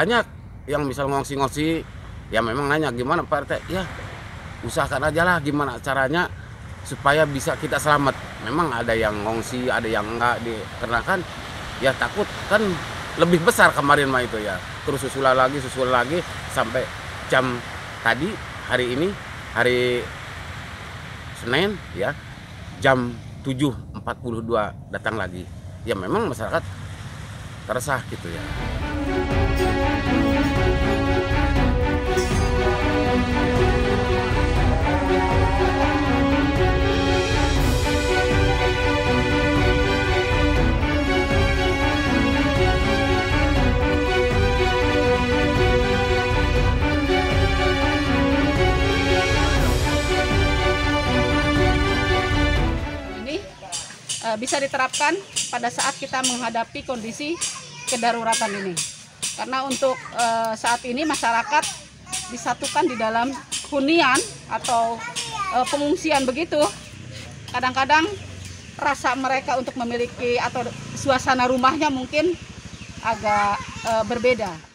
banyak yang misal ngongsi-ngongsi ya memang nanya gimana Pak RT ya usahakan aja lah gimana caranya supaya bisa kita selamat. Memang ada yang ngongsi ada yang enggak dikarenakan ya takut kan lebih besar kemarin mah itu ya. Terus susulan lagi susulan lagi sampai jam tadi hari ini hari Senin ya jam 7.42 datang lagi. Ya memang masyarakat teresah gitu ya eh, bisa diterapkan pada saat kita menghadapi kondisi kedaruratan ini. Karena untuk eh, saat ini masyarakat disatukan di dalam hunian atau eh, pengungsian begitu. Kadang-kadang rasa mereka untuk memiliki atau suasana rumahnya mungkin agak eh, berbeda.